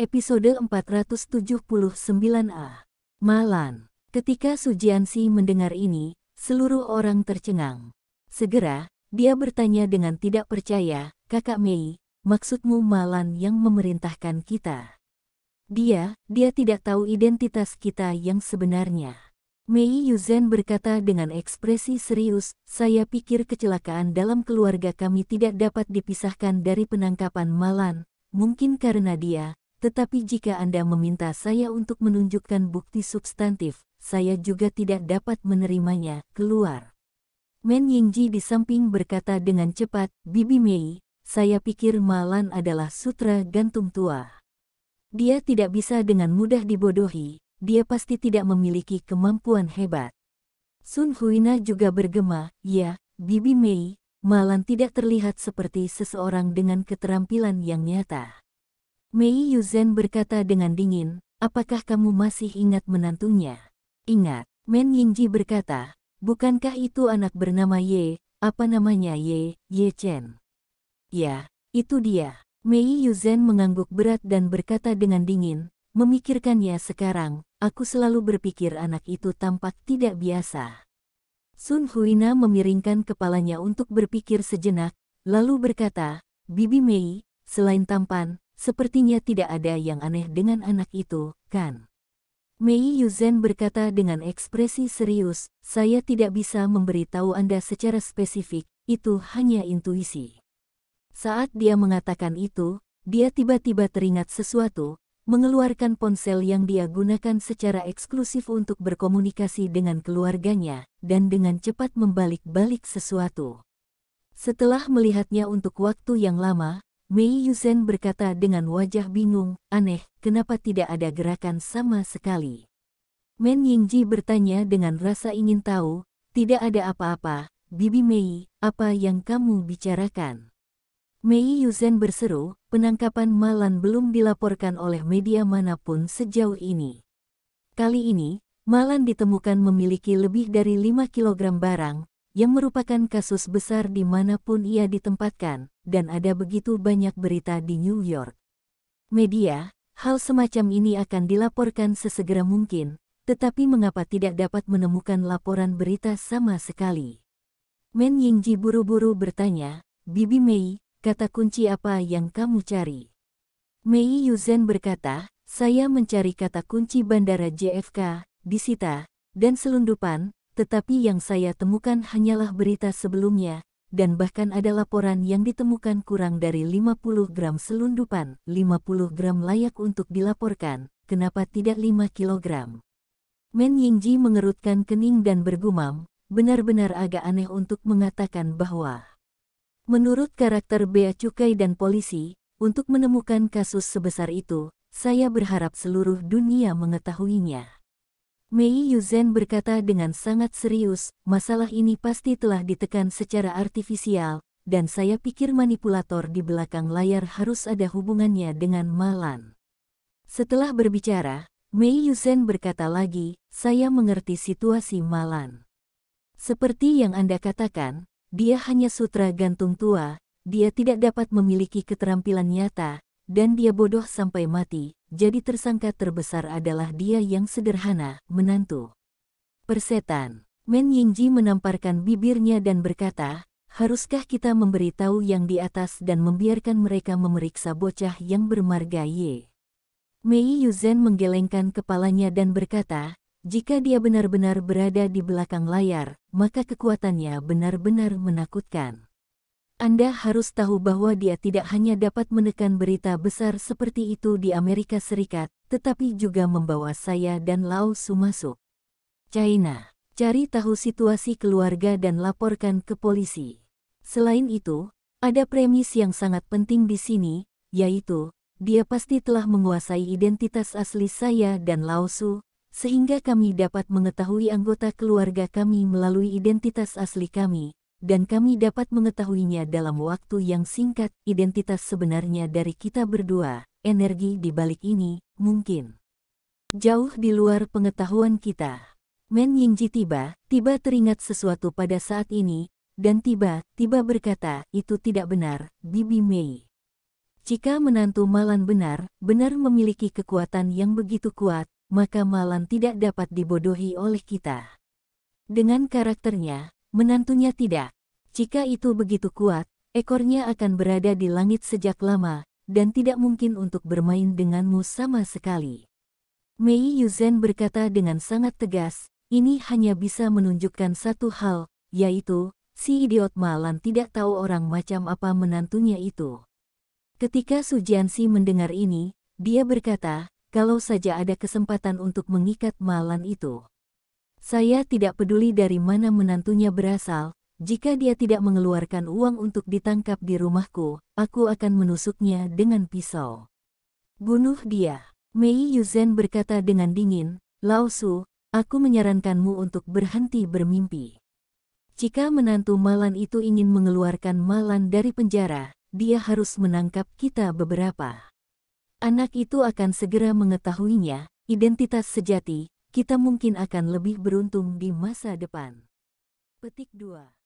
Episode 479A Malan Ketika Sujiansi mendengar ini, seluruh orang tercengang. Segera, dia bertanya dengan tidak percaya, Kakak Mei, maksudmu Malan yang memerintahkan kita? Dia, dia tidak tahu identitas kita yang sebenarnya. Mei Yuzen berkata dengan ekspresi serius, saya pikir kecelakaan dalam keluarga kami tidak dapat dipisahkan dari penangkapan Malan, mungkin karena dia, tetapi jika Anda meminta saya untuk menunjukkan bukti substantif, saya juga tidak dapat menerimanya, keluar. Men Yingji di samping berkata dengan cepat, Bibi Mei, saya pikir Malan adalah sutra gantung tua. Dia tidak bisa dengan mudah dibodohi, dia pasti tidak memiliki kemampuan hebat. Sun Huina juga bergema, ya, Bibi Mei, Malan tidak terlihat seperti seseorang dengan keterampilan yang nyata. Mei Yuzen berkata dengan dingin, apakah kamu masih ingat menantunya? Ingat, Men Yingji berkata, bukankah itu anak bernama Ye, apa namanya Ye, Ye Chen? Ya, itu dia. Mei Yuzen mengangguk berat dan berkata dengan dingin, memikirkannya sekarang, Aku selalu berpikir anak itu tampak tidak biasa. Sun Huina memiringkan kepalanya untuk berpikir sejenak, lalu berkata, Bibi Mei, selain tampan, sepertinya tidak ada yang aneh dengan anak itu, kan? Mei Yuzen berkata dengan ekspresi serius, saya tidak bisa memberitahu Anda secara spesifik, itu hanya intuisi. Saat dia mengatakan itu, dia tiba-tiba teringat sesuatu, mengeluarkan ponsel yang dia gunakan secara eksklusif untuk berkomunikasi dengan keluarganya, dan dengan cepat membalik-balik sesuatu. Setelah melihatnya untuk waktu yang lama, Mei Yuzen berkata dengan wajah bingung, aneh, kenapa tidak ada gerakan sama sekali. Men Yingji bertanya dengan rasa ingin tahu, tidak ada apa-apa, Bibi Mei, apa yang kamu bicarakan? Mei Yuzen berseru, penangkapan Malan belum dilaporkan oleh media mana pun sejauh ini. Kali ini, Malan ditemukan memiliki lebih dari 5 kg barang, yang merupakan kasus besar di mana pun ia ditempatkan, dan ada begitu banyak berita di New York. Media, hal semacam ini akan dilaporkan sesegera mungkin, tetapi mengapa tidak dapat menemukan laporan berita sama sekali? Men Yingji buru-buru bertanya, Bibi Mei, kata kunci apa yang kamu cari? Mei Yuzen berkata, saya mencari kata kunci bandara JFK, disita, dan selundupan, tetapi yang saya temukan hanyalah berita sebelumnya, dan bahkan ada laporan yang ditemukan kurang dari 50 gram selundupan, 50 gram layak untuk dilaporkan, kenapa tidak 5 kilogram? Men Yingji mengerutkan kening dan bergumam, benar-benar agak aneh untuk mengatakan bahwa Menurut karakter bea cukai dan polisi, untuk menemukan kasus sebesar itu, saya berharap seluruh dunia mengetahuinya. Mei Yuzen berkata dengan sangat serius, masalah ini pasti telah ditekan secara artifisial, dan saya pikir manipulator di belakang layar harus ada hubungannya dengan Malan. Setelah berbicara, Mei Yuzen berkata lagi, saya mengerti situasi Malan. Seperti yang Anda katakan, dia hanya sutra gantung tua, dia tidak dapat memiliki keterampilan nyata, dan dia bodoh sampai mati, jadi tersangka terbesar adalah dia yang sederhana, menantu. Persetan, Men Yingji menamparkan bibirnya dan berkata, haruskah kita memberitahu yang di atas dan membiarkan mereka memeriksa bocah yang bermarga Ye? Mei Yuzen menggelengkan kepalanya dan berkata, jika dia benar-benar berada di belakang layar, maka kekuatannya benar-benar menakutkan. Anda harus tahu bahwa dia tidak hanya dapat menekan berita besar seperti itu di Amerika Serikat, tetapi juga membawa saya dan Lao Su masuk. China, cari tahu situasi keluarga dan laporkan ke polisi. Selain itu, ada premis yang sangat penting di sini, yaitu, dia pasti telah menguasai identitas asli saya dan Lao Su, sehingga kami dapat mengetahui anggota keluarga kami melalui identitas asli kami, dan kami dapat mengetahuinya dalam waktu yang singkat. Identitas sebenarnya dari kita berdua, energi di balik ini, mungkin jauh di luar pengetahuan kita. Men Yingji tiba, tiba teringat sesuatu pada saat ini, dan tiba-tiba berkata, itu tidak benar, Bibi Mei. Jika menantu Malan benar, benar memiliki kekuatan yang begitu kuat, maka Malan tidak dapat dibodohi oleh kita. Dengan karakternya, menantunya tidak. Jika itu begitu kuat, ekornya akan berada di langit sejak lama, dan tidak mungkin untuk bermain denganmu sama sekali. Mei Yuzhen berkata dengan sangat tegas, ini hanya bisa menunjukkan satu hal, yaitu, si idiot Malan tidak tahu orang macam apa menantunya itu. Ketika Su Jianxi mendengar ini, dia berkata, kalau saja ada kesempatan untuk mengikat Malan itu. Saya tidak peduli dari mana menantunya berasal, jika dia tidak mengeluarkan uang untuk ditangkap di rumahku, aku akan menusuknya dengan pisau. Bunuh dia. Mei Yuzhen berkata dengan dingin, Lao Su, aku menyarankanmu untuk berhenti bermimpi. Jika menantu Malan itu ingin mengeluarkan Malan dari penjara, dia harus menangkap kita beberapa. Anak itu akan segera mengetahuinya, identitas sejati, kita mungkin akan lebih beruntung di masa depan. Petik 2